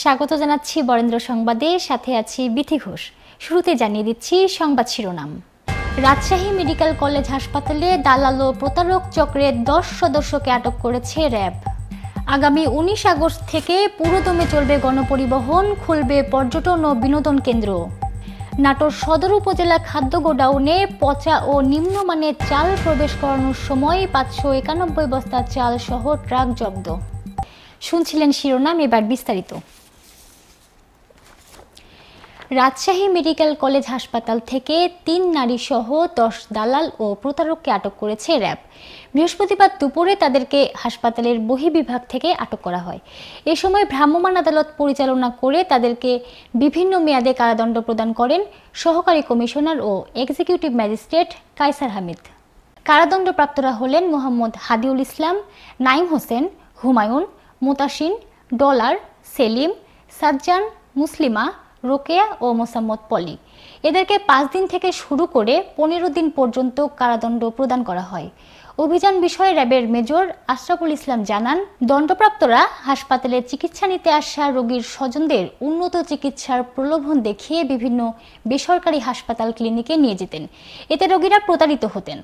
স্বাগত জানাচ্ছি বরেন্দ্র সংবাদে সাথে আছি বিথি ঘোষ। শুরুতে জানিয়ে দিচ্ছি সংবাদ শিরোনাম। রাজশাহী মেডিকেল কলেজ হাসপাতালে দালাল ও প্রতারক চক্রের দশ সদস্যকে আটক করেছে র্যাব। আগামী উনিশ আগস্ট থেকে পুরোদমে চলবে গণপরিবহন, খুলবে পর্যটন ও বিনোদন কেন্দ্র। নাটোর সদর উপজেলা খাদ্য গোডাউনে পচা ও নিম্নমানের চাল প্রবেশ করানোর সময় পাঁচশো একানব্বই বস্তা চাল সহ ট্রাক জব্দ। শুনছিলেন শিরোনাম, এবার বিস্তারিত। রাজশাহী মেডিকেল কলেজ হাসপাতাল থেকে তিন নারী সহ দশ দালাল ও প্রতারককে আটক করেছে র্যাব। বৃহস্পতিবার দুপুরে তাদেরকে হাসপাতালের বহিবিভাগ থেকে আটক করা হয়। এ সময় ভ্রাম্যমাণ আদালত পরিচালনা করে তাদেরকে বিভিন্ন মেয়াদে কারাদণ্ড প্রদান করেন সহকারী কমিশনার ও এক্সিকিউটিভ ম্যাজিস্ট্রেট কাইসার হামিদ। কারাদণ্ডপ্রাপ্তরা হলেন মোহাম্মদ হাদিউল ইসলাম, নাইম হোসেন, হুমায়ুন, মোতাসিন, ডলার, সেলিম, সাজ্জান, মুসলিমা রোকেয়া ও মোসাম্মদ পলি। এদেরকে পাঁচ দিন থেকে শুরু করে পনেরো দিন পর্যন্ত কারাদণ্ড প্রদান করা হয়। অভিযান বিষয়ে র্যাবের মেজর আশরাফুল ইসলাম জানান, দণ্ডপ্রাপ্তরা হাসপাতালে চিকিৎসা নিতে আসা রোগীর স্বজনদের উন্নত চিকিৎসার প্রলোভন দেখিয়ে বিভিন্ন বেসরকারি হাসপাতাল ক্লিনিকে নিয়ে যেতেন। এতে রোগীরা প্রতারিত হতেন।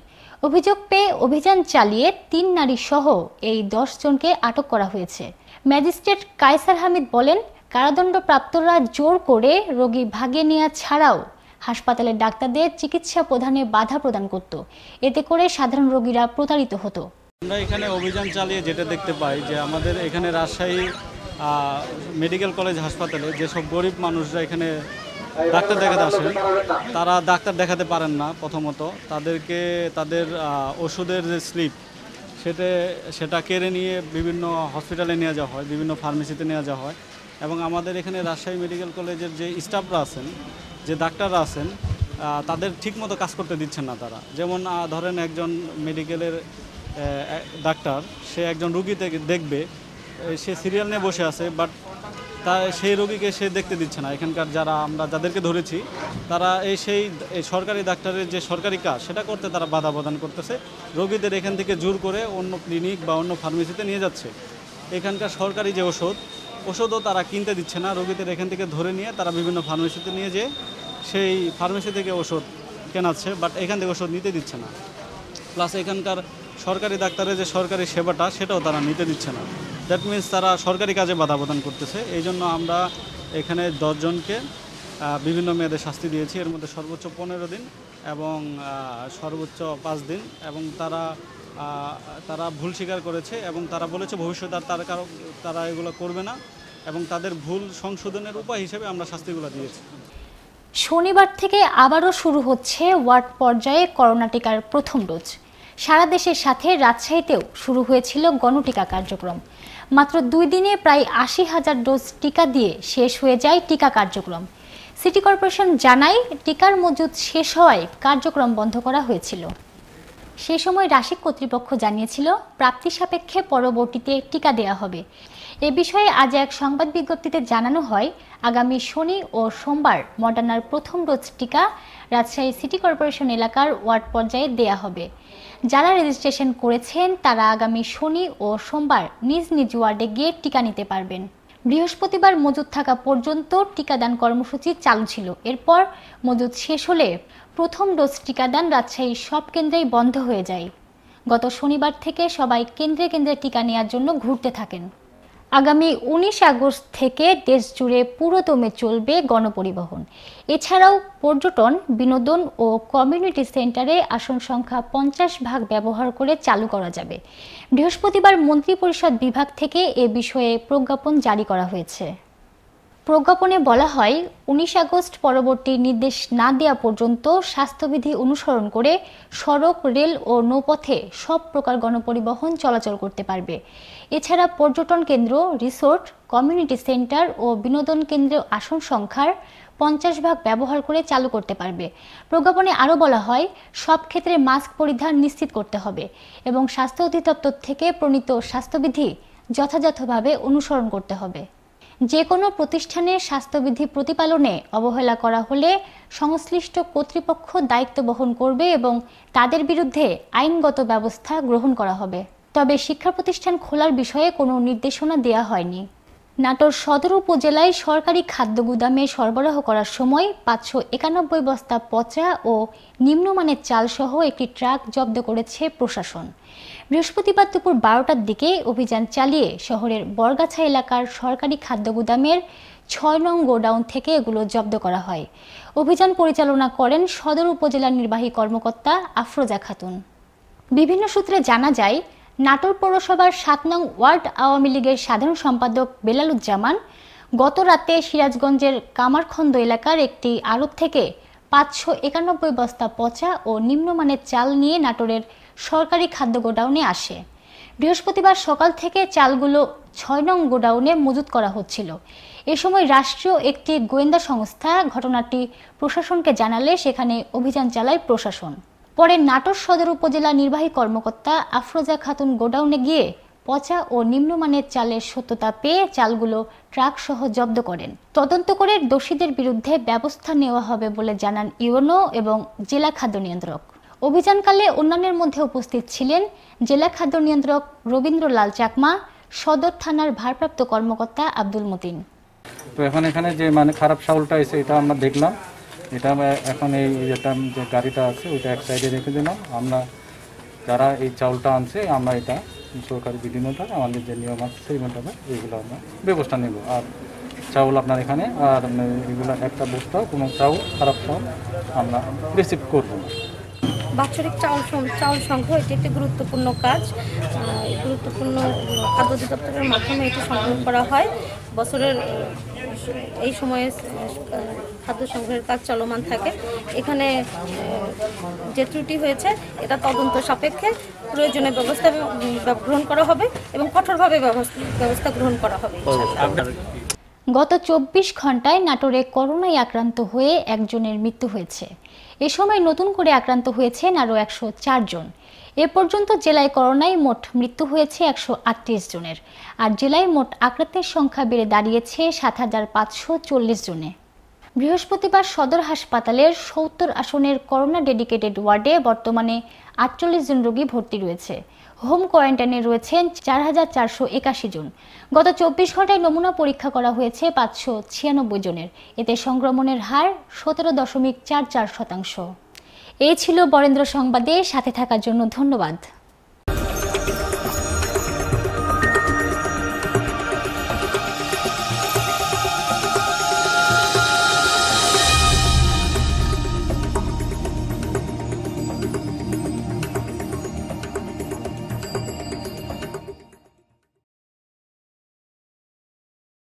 অভিযোগ পেয়ে অভিযান চালিয়ে তিন নারী সহ এই দশ জনকে আটক করা হয়েছে। ম্যাজিস্ট্রেট কায়সার হামিদ বলেন কারাদণ্ডপ্রাপ্তরা জোর করে রোগী ভাগে নেওয়া ছাড়াও হাসপাতালের ডাক্তারদের চিকিৎসা প্রদানে বাধা প্রদান করত। এতে করে সাধারণ রোগীরা প্রতারিত হতো। আমরা এখানে অভিযান চালিয়ে যেটা দেখতে পাই যে আমাদের এখানে রাজশাহী মেডিকেল কলেজ হাসপাতালে যেসব গরিব মানুষরা এখানে ডাক্তার দেখাতে আসেন, তারা ডাক্তার দেখাতে পারেন না প্রথমত। তাদেরকে, তাদের ওষুধের যে স্লিপ, সেটা সেটা কেড়ে নিয়ে বিভিন্ন হসপিটালে নিয়ে যাওয়া হয়, বিভিন্ন ফার্মেসিতে নিয়ে যাওয়া হয়। এবং আমাদের এখানে রাজশাহী মেডিকেল কলেজের যে স্টাফরা আছেন, যে ডাক্তাররা আছেন তাদের ঠিকমতো কাজ করতে দিচ্ছেন না তারা। যেমন ধরেন একজন মেডিকেলের ডাক্তার, সে একজন রুগীতে দেখবে সে সিরিয়াল নিয়ে বসে আছে, বাট তা, সেই রোগীকে সে দেখতে দিচ্ছে না। এখানকার যারা আমরা যাদেরকে ধরেছি, তারা এই সেই সরকারি ডাক্তারের যে সরকারি কাজ, সেটা করতে তারা বাধা প্রদান করতেছে। রোগীদের এখান থেকে জোর করে অন্য ক্লিনিক বা অন্য ফার্মেসিতে নিয়ে যাচ্ছে। এখানকার সরকারি যে ওষুধ ওষুধও তারা কিনতে দিচ্ছে না। রোগীদের এখান থেকে ধরে নিয়ে তারা বিভিন্ন ফার্মেসিতে নিয়ে যেয়ে সেই ফার্মেসি থেকে ওষুধ কেনাচ্ছে বাট এখান থেকে ওষুধ নিতে দিচ্ছে না। প্লাস এখানকার সরকারি ডাক্তারের যে সরকারি সেবাটা, সেটাও তারা নিতে দিচ্ছে না। দ্যাট মিন্স তারা সরকারি কাজে বাধা প্রদান করতেছে। এই জন্য আমরা এখানে দশজনকে বিভিন্ন মেয়াদে শাস্তি দিয়েছি। এর মধ্যে সর্বোচ্চ পনেরো দিন এবং সর্বোচ্চ পাঁচ দিন এবং তারা তারা ভুল স্বীকার করেছে এবং তারা বলেছে ভবিষ্যতে আর তারা কারও তারা এগুলো করবে না। এবং তাদের ভুল সংশোধনের উপায় হিসেবে আমরা শাস্তিগুলো দিয়েছি। শনিবার থেকে আবারও শুরু হচ্ছে ওয়ার্ড পর্যায়ে করোনা টিকার প্রথম ডোজ। সারা দেশের সাথে রাজশাহীতেও শুরু হয়েছিল গণটিকা কার্যক্রম। মাত্র দুই দিনে প্রায় আশি হাজার ডোজ টিকা দিয়ে শেষ হয়ে যায় টিকা কার্যক্রম। সিটি কর্পোরেশন জানায় টিকার মজুদ শেষ হওয়ায় কার্যক্রম বন্ধ করা হয়েছিল। সে সময় রাশিক কর্তৃপক্ষ জানিয়েছিল, প্রাপ্তি সাপেক্ষে পরবর্তীতে টিকা দেওয়া হবে। এ বিষয়ে আজ এক সংবাদ বিজ্ঞপ্তিতে জানানো হয়, আগামী শনি ও সোমবার মডার্নার প্রথম ডোজ টিকা রাজশাহী সিটি কর্পোরেশন এলাকার ওয়ার্ড পর্যায়ে দেয়া হবে। যারা রেজিস্ট্রেশন করেছেন, তারা আগামী শনি ও সোমবার নিজ নিজ ওয়ার্ডে গিয়ে টিকা নিতে পারবেন। বৃহস্পতিবার মজুদ থাকা পর্যন্ত টিকাদান কর্মসূচি চালু ছিল। এরপর মজুদ শেষ হলে প্রথম ডোজ টিকাদান রাজশাহীর সব কেন্দ্রেই বন্ধ হয়ে যায়। গত শনিবার থেকে সবাই কেন্দ্রে কেন্দ্রে টিকা নেওয়ার জন্য ঘুরতে থাকেন। আগামী উনিশ আগস্ট থেকে দেশ জুড়ে পুরোদমে চলবে গণপরিবহন। এছাড়াও পর্যটন, বিনোদন ও কমিউনিটি সেন্টারে আসন সংখ্যা পঞ্চাশ ভাগ ব্যবহার করে চালু করা যাবে। বৃহস্পতিবার মন্ত্রিপরিষদ বিভাগ থেকে এ বিষয়ে প্রজ্ঞাপন জারি করা হয়েছে। প্রজ্ঞাপনে বলা হয়, উনিশ আগস্ট পরবর্তী নির্দেশ না দেওয়া পর্যন্ত স্বাস্থ্যবিধি অনুসরণ করে সড়ক, রেল ও নৌপথে সব প্রকার গণপরিবহন চলাচল করতে পারবে। এছাড়া পর্যটন কেন্দ্র, রিসোর্ট, কমিউনিটি সেন্টার ও বিনোদন কেন্দ্রে আসন সংখ্যার পঞ্চাশ ভাগ ব্যবহার করে চালু করতে পারবে। প্রজ্ঞাপনে আরও বলা হয়, সব ক্ষেত্রে মাস্ক পরিধান নিশ্চিত করতে হবে এবং স্বাস্থ্য অধিদপ্তর থেকে প্রণীত স্বাস্থ্যবিধি যথাযথভাবে অনুসরণ করতে হবে। যে কোনো প্রতিষ্ঠানে স্বাস্থ্যবিধি প্রতিপালনে অবহেলা করা হলে সংশ্লিষ্ট কর্তৃপক্ষ দায়িত্ব বহন করবে এবং তাদের বিরুদ্ধে আইনগত ব্যবস্থা গ্রহণ করা হবে। তবে শিক্ষা প্রতিষ্ঠান খোলার বিষয়ে কোনো নির্দেশনা দেয়া হয়নি। নাটোর সদর উপজেলায় সরকারি খাদ্য গুদামে সরবরাহ করার সময় পাঁচশো একানব্বই বস্তা পচা ও নিম্নমানের চালসহ একটি ট্রাক জব্দ করেছে প্রশাসন। বৃহস্পতিবার দুপুর বারোটার দিকে অভিযান চালিয়ে শহরের বরগাছা এলাকার সরকারি খাদ্য গুদামের ছয় নং গোডাউন থেকে এগুলো জব্দ করা হয়। অভিযান পরিচালনা করেন সদর উপজেলা নির্বাহী কর্মকর্তা আফরোজা খাতুন। বিভিন্ন সূত্রে জানা যায় নাটোর পৌরসভার সাত নং ওয়ার্ড আওয়ামী লীগের সাধারণ সম্পাদক বেলালুজ্জামান গত রাতে সিরাজগঞ্জের কামারখন্দ এলাকার একটি আড়ত থেকে পাঁচশো একানব্বই বস্তা পচা ও নিম্নমানের চাল নিয়ে নাটোরের সরকারি খাদ্য গোডাউনে আসে। বৃহস্পতিবার সকাল থেকে চালগুলো ছয় নং গোডাউনে মজুত করা হচ্ছিল। এ সময় রাষ্ট্রীয় একটি গোয়েন্দা সংস্থা ঘটনাটি প্রশাসনকে জানালে সেখানে অভিযান চালায় প্রশাসন। পরে নাটোর সদর উপজেলা নির্বাহী কর্মকর্তা আফরোজা খাতুন গোডাউনে গিয়ে পচা ও নিম্নমানের চালের সত্যতা পেয়ে চালগুলো ট্রাক সহ জব্দ করেন। তদন্ত করে দোষীদের বিরুদ্ধে ব্যবস্থা নেওয়া হবে বলে জানান ইউনো এবং জেলা খাদ্য নিয়ন্ত্রক। অভিযানকালে অন্যান্যের মধ্যে উপস্থিত ছিলেন জেলা খাদ্য নিয়ন্ত্রক রবীন্দ্র লাল চাকমা, সদর থানার ভারপ্রাপ্ত কর্মকর্তা আব্দুল মতিন। তো এখন এখানে যে মানে খারাপ চাউলটা এসে এটা আমরা দেখলাম। এটা আমরা এখন এই যেটা যে গাড়িটা আছে, ওইটা এক সাইডে রেখে দিলাম। আমরা যারা এই চাউলটা আনছে, আমরা এটা সরকারি বিধি আমাদের যে নিয়ম আছে, সেই মোতাবেক এইগুলো আমরা ব্যবস্থা নেব। আর চাউল আপনার এখানে, আর এগুলো একটা বস্তাও কোনো চাউল, খারাপ চাউল আমরা রিসিভ করব না। বাৎসরিক চাউল চাউল সংগ্রহ, এটি একটি গুরুত্বপূর্ণ কাজ। গুরুত্বপূর্ণ খাদ্য অধিদপ্তরের মাধ্যমে এটি সংগ্রহ করা হয়। বছরের এই সময়ে খাদ্য সংগ্রহের কাজ চলমান থাকে। এখানে যে ত্রুটি হয়েছে এটা তদন্ত সাপেক্ষে প্রয়োজনীয় ব্যবস্থা গ্রহণ করা হবে এবং কঠোরভাবে ব্যবস্থা ব্যবস্থা গ্রহণ করা হবে গত চব্বিশ ঘন্টায় নাটোরে করোনায় আক্রান্ত হয়ে একজনের মৃত্যু হয়েছে। এ সময় নতুন করে আক্রান্ত হয়েছেন আরও একশো জন এ পর্যন্ত জেলায় করোনায় মোট মৃত্যু হয়েছে একশো আটত্রিশ জনের। আর জেলায় মোট আক্রান্তের সংখ্যা বেড়ে দাঁড়িয়েছে সাত হাজার পাঁচশো চল্লিশ জনে। বৃহস্পতিবার সদর হাসপাতালের সত্তর আসনের করোনা ডেডিকেটেড ওয়ার্ডে বর্তমানে আটচল্লিশ জন রোগী ভর্তি রয়েছে। হোম কোয়ারেন্টাইনে রয়েছেন চার হাজার চারশো একাশি জন। গত চব্বিশ ঘন্টায় নমুনা পরীক্ষা করা হয়েছে পাঁচশো ছিয়ানব্বই জনের। এতে সংক্রমণের হার সতেরো দশমিক চার চার শতাংশ। এই ছিল বরেন্দ্র সংবাদে সাথে থাকার জন্য ধন্যবাদ।